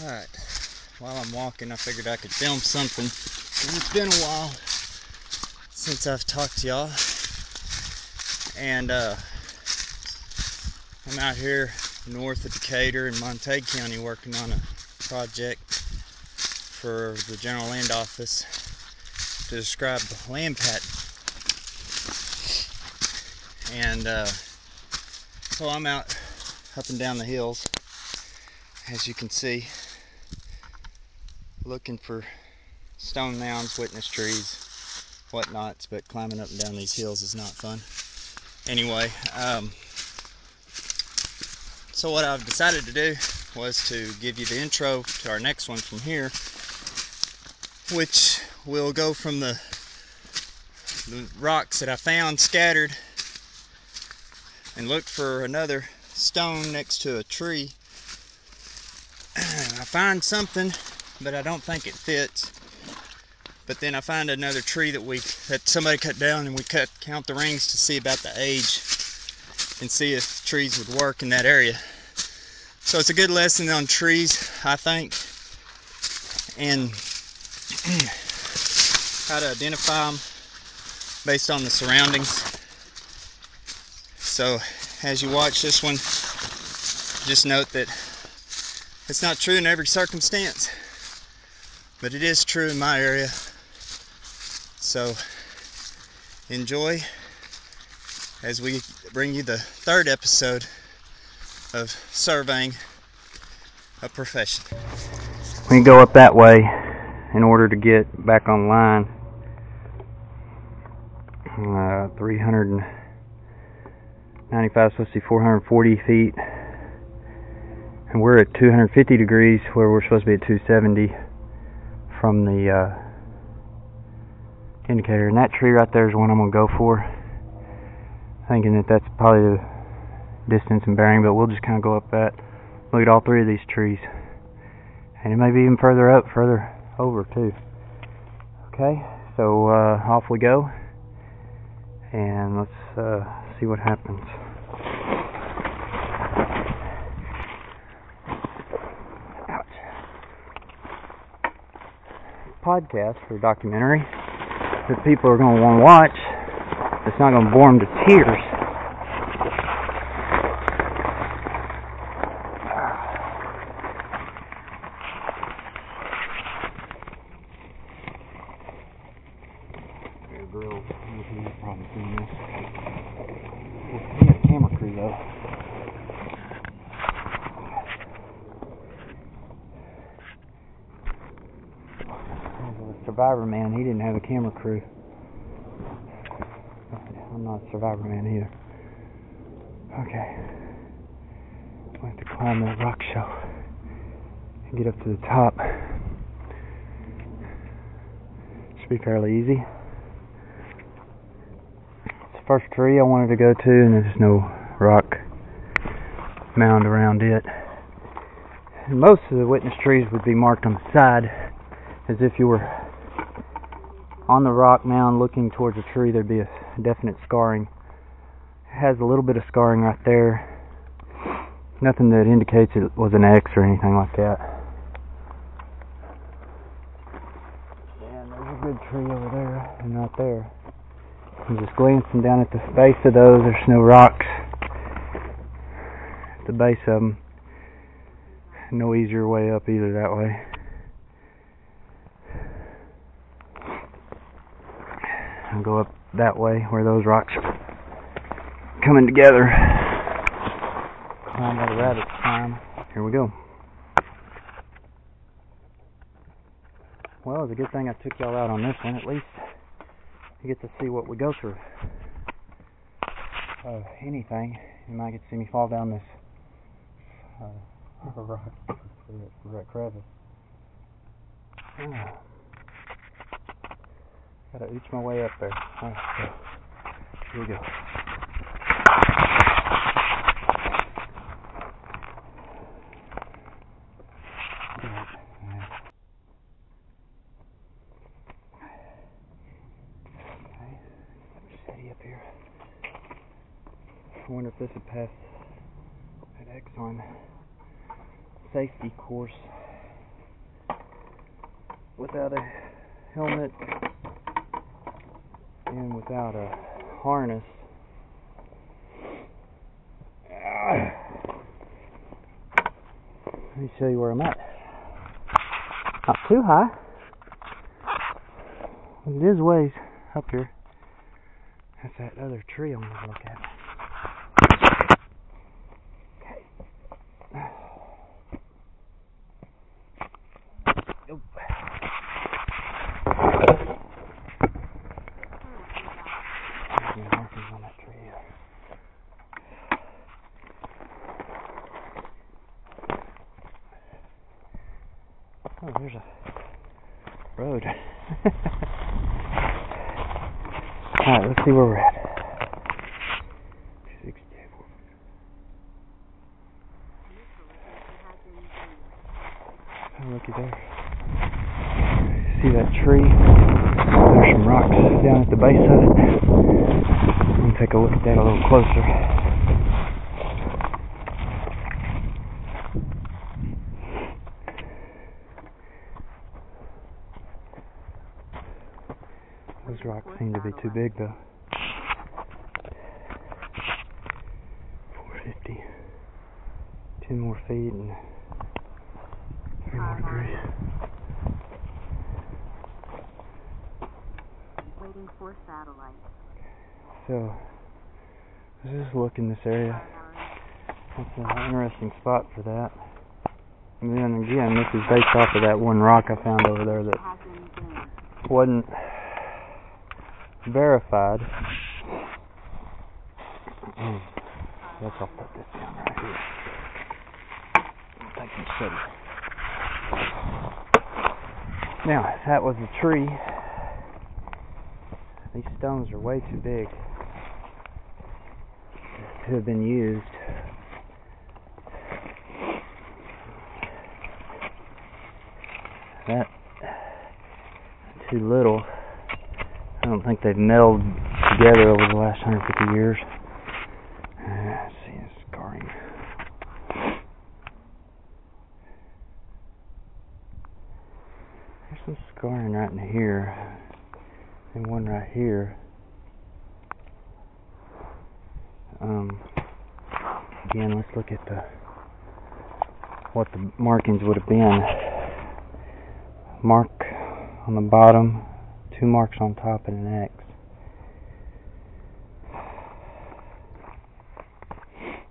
Alright, while I'm walking, I figured I could film something. It's been a while since I've talked to y'all. And uh, I'm out here north of Decatur in Montague County working on a project for the General Land Office to describe the land patent. And uh, so I'm out up and down the hills, as you can see, looking for stone mounds, witness trees, whatnots, but climbing up and down these hills is not fun. Anyway, um, so what I've decided to do was to give you the intro to our next one from here, which will go from the, the rocks that I found scattered and looked for another stone next to a tree. And I find something, but I don't think it fits. But then I find another tree that we that somebody cut down and we cut count the rings to see about the age and see if trees would work in that area. So it's a good lesson on trees, I think, and how to identify them based on the surroundings. So as you watch this one, just note that it's not true in every circumstance, but it is true in my area. So enjoy as we bring you the third episode of surveying a profession. We go up that way in order to get back online. Uh, 395, supposed to be 440 feet. And we're at 250 degrees where we're supposed to be at 270 from the uh, indicator. And that tree right there is one I'm going to go for. Thinking that that's probably the distance and bearing, but we'll just kind of go up that. Look at all three of these trees. And it may be even further up, further over too. Okay, so uh, off we go. And let's uh, see what happens. Podcast for a documentary that people are going to want to watch. It's not going to bore them to tears. grill. I don't know if you've probably seen this. Well, we have a camera crew though. The survivor man, he didn't have a camera crew. I'm not a survivor man either. Okay. We have to climb that rock shelf and get up to the top. Should be fairly easy It's the first tree I wanted to go to, and there's no rock mound around it. And most of the witness trees would be marked on the side, as if you were on the rock mound looking towards a tree. There'd be a definite scarring. It has a little bit of scarring right there. Nothing that indicates it was an X or anything like that. And there's a good tree over there, and right there. I'm just glancing down at the base of those. There's no rocks at the base of them. No easier way up either that way. I'll go up that way where those rocks are coming together. Climb where the rabbits climb. Here we go. Well, it's a good thing I took y'all out on this one at least you get to see what we go through. Uh, anything, you might get to see me fall down this uh, rock, that crevice. Gotta ooch my way up there. Right, so here we go. I wonder if this would pass that Exxon safety course without a helmet without a harness. Let me show you where I'm at. Not too high. It is ways up here. That's that other tree I'm gonna look at. Nope. There's no markings on that tree either. Oh, there's a road. Alright, let's see where we're at. 268. Oh, looky there. See that tree? There's some rocks down at the base of it. Me take a look at that a little closer. Those rocks seem to be too big though. 10 feet and 3 more degrees. Waiting for satellite. So, let's just look in this area. That's an interesting spot for that. And then again, this is based off of that one rock I found over there that wasn't verified. Let's hmm. I'll put this down right here. Sir. Now, that was a tree, these stones are way too big to have been used. That too little. I don't think they've melded together over the last 150 years. Uh, let's see, the scarring. There's some scarring right in here, and one right here. Um, again, let's look at the what the markings would have been. Mark on the bottom, two marks on top, and an X.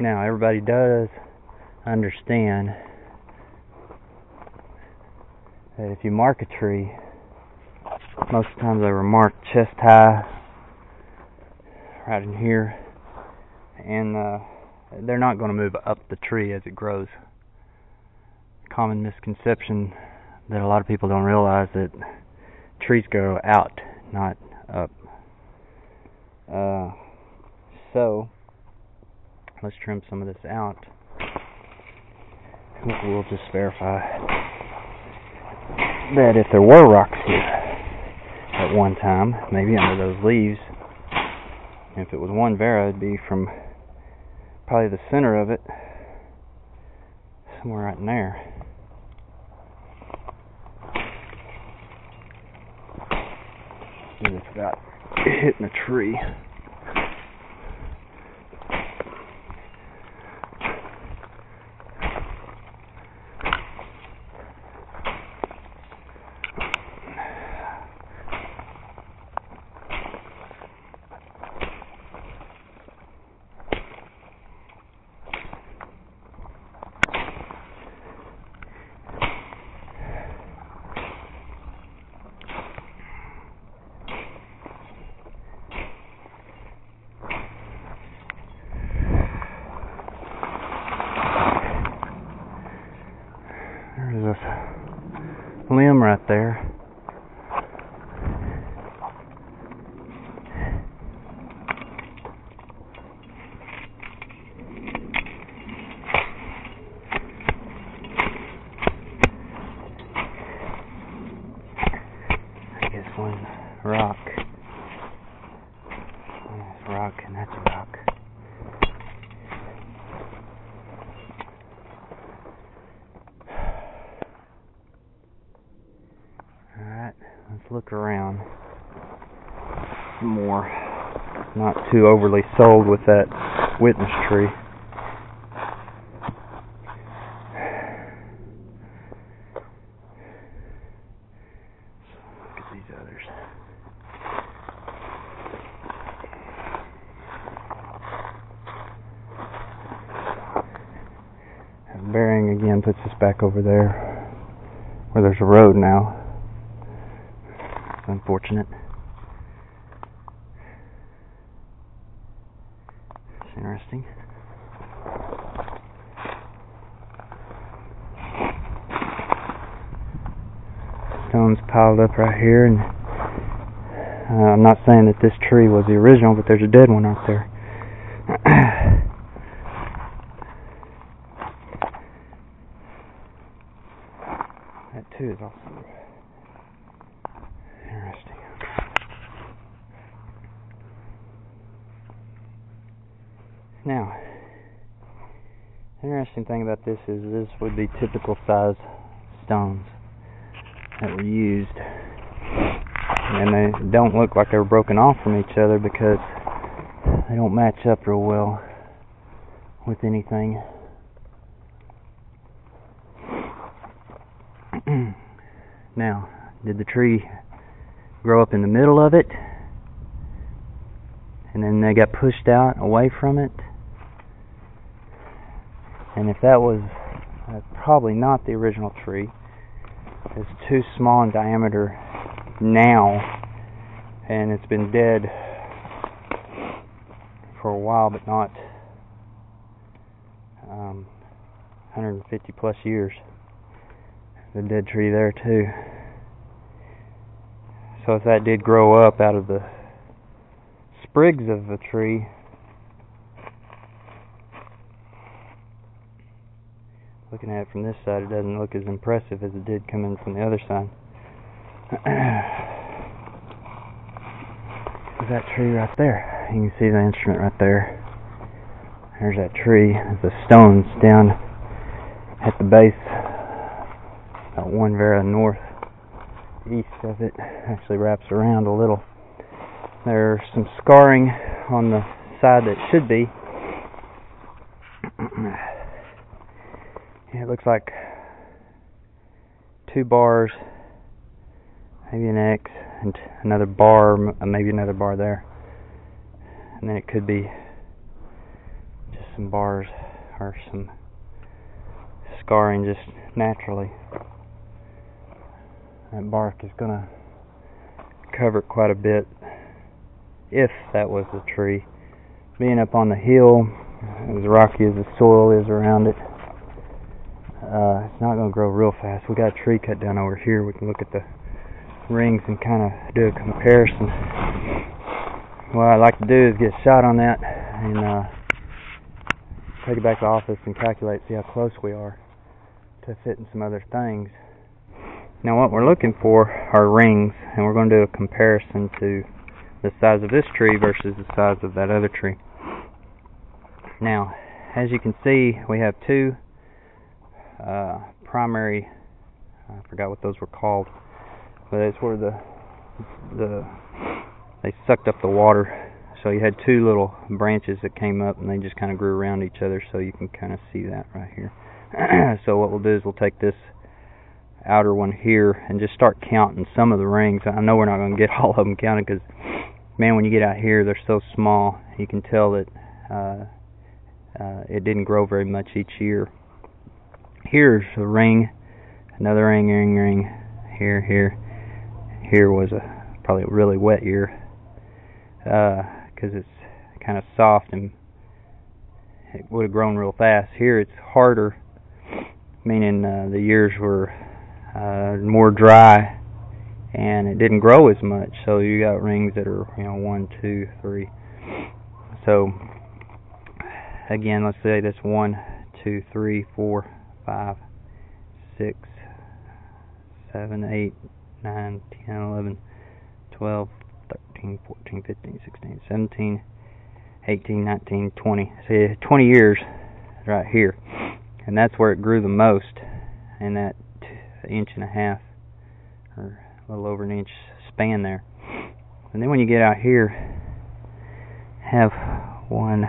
Now, everybody does understand that if you mark a tree, most times they were marked chest high, right in here, and uh, they're not going to move up the tree as it grows. Common misconception that a lot of people don't realize that trees grow out, not up. Uh, so let's trim some of this out. We'll just verify that if there were rocks here at one time, maybe under those leaves, if it was one vara, it'd be from probably the center of it, somewhere right in there. See this without hitting a tree. A right there. Rock. That's rock and that's a rock. Look around some more. Not too overly sold with that witness tree. Bearing again puts us back over there where there's a road now. Unfortunate. It's interesting. Stones piled up right here, and uh, I'm not saying that this tree was the original, but there's a dead one out there. that too is also interesting. Now, the interesting thing about this is this would be typical size stones that were used. And they don't look like they were broken off from each other because they don't match up real well with anything. now, did the tree grow up in the middle of it? And then they got pushed out away from it? And if that was uh, probably not the original tree, it's too small in diameter now, and it's been dead for a while, but not um, 150 plus years. The dead tree there too. So if that did grow up out of the sprigs of the tree, looking at it from this side, it doesn't look as impressive as it did coming from the other side. That tree right there. You can see the instrument right there. There's that tree. The stones down at the base, about one vara north east of it, actually wraps around a little. There's some scarring on the side that should be. It looks like two bars, maybe an X, and another bar, uh, maybe another bar there. And then it could be just some bars or some scarring just naturally. That bark is going to cover quite a bit if that was the tree. Being up on the hill, as rocky as the soil is around it, uh, it's not going to grow real fast. We got a tree cut down over here. We can look at the rings and kind of do a comparison. What I'd like to do is get a shot on that and uh, take it back to the office and calculate, see how close we are to fitting some other things. Now, what we're looking for are rings, and we're going to do a comparison to the size of this tree versus the size of that other tree. Now, as you can see, we have two uh, primary. I forgot what those were called, but it's where the the they sucked up the water. So you had two little branches that came up, and they just kind of grew around each other. So you can kind of see that right here. so what we'll do is we'll take this outer one here and just start counting some of the rings. I know we're not going to get all of them counted because, man, when you get out here, they're so small. You can tell that uh, uh, it didn't grow very much each year. Here's a ring, another ring, ring, ring. Here, here, here was a probably a really wet year because it's kind of soft and it would have grown real fast. Here it's harder, meaning uh, the years were uh, more dry and it didn't grow as much. So you got rings that are you know one, two, three. So again, let's say that's one, two, three, four, five, six, seven, eight, nine, ten, eleven, twelve, thirteen, fourteen, fifteen, sixteen, seventeen, eighteen, nineteen, twenty. See, twenty years right here, and that's where it grew the most, in that inch and a half, or a little over an inch span there. And then when you get out here, have one,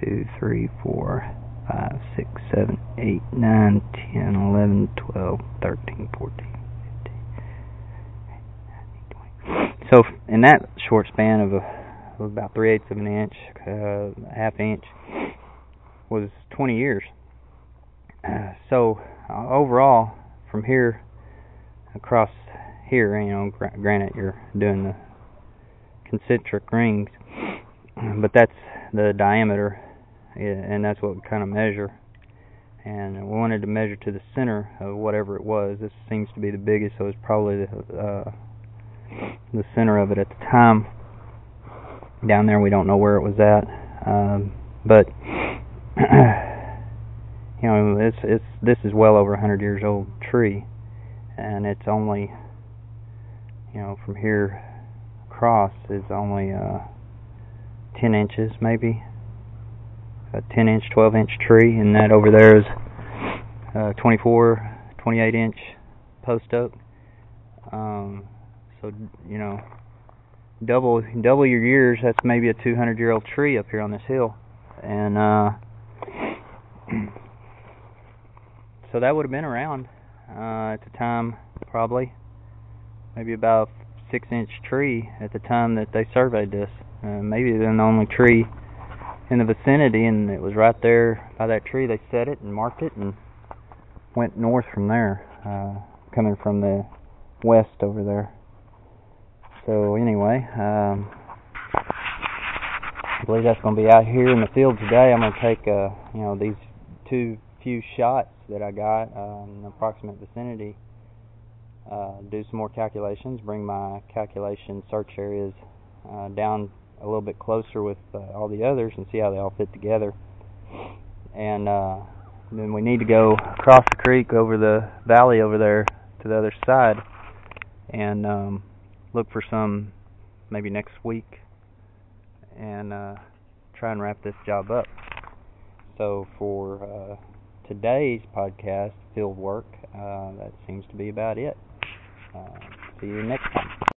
two, three, four, five, six, seven, eight, nine, ten, eleven, twelve, thirteen, fourteen, fifteen. So in that short span of, a, of about three eighths of an inch, uh, half inch, was 20 years. Uh, so uh, overall, from here across here, you know, gr- granted you're doing the concentric rings, but that's the diameter, and that's what we kind of measure. And we wanted to measure to the center of whatever it was. This seems to be the biggest, so it's probably the uh, the center of it at the time. Down there, we don't know where it was at, um, but you know, it's it's this is well over a hundred years old tree, and it's only you know from here across is only uh, ten inches maybe, a ten inch, twelve inch tree, and that over there is uh, 24, 28 inch post oak. Um, so you know, double double your years. That's maybe a 200 year old tree up here on this hill, and uh, so that would have been around uh, at the time, probably maybe about six inch tree at the time that they surveyed this. Uh, maybe the only tree in the vicinity, and it was right there by that tree. They set it and marked it and went north from there, uh, coming from the west over there. So anyway, um, I believe that's going to be out here in the field today. I'm going to take, uh, you know, these two few shots that I got uh, in the approximate vicinity, uh, do some more calculations, bring my calculation search areas uh, down a little bit closer with uh, all the others and see how they all fit together. And uh, then we need to go across the creek over the valley over there to the other side and um, look for some maybe next week and uh, try and wrap this job up. So for uh, today's podcast, field work, uh, that seems to be about it. Uh, see you next time.